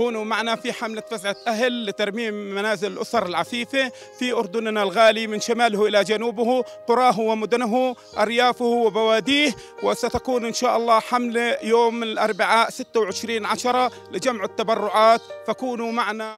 كونوا معنا في حملة فزعة أهل لترميم منازل الأسر العفيفة في أردننا الغالي من شماله إلى جنوبه قراه ومدنه أريافه وبواديه وستكون إن شاء الله حملة يوم الأربعاء 26 عشرة لجمع التبرعات فكونوا معنا.